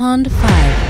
Pond 5.